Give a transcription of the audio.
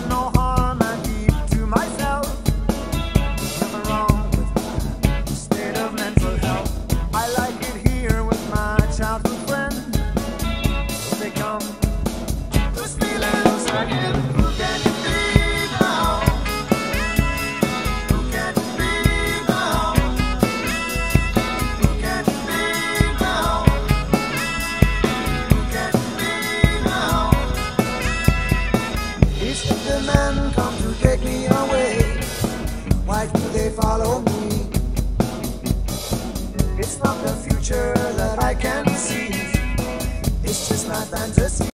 know how men come to take me away. Why do they follow me? It's not the future that I can see. It's just my fantasy.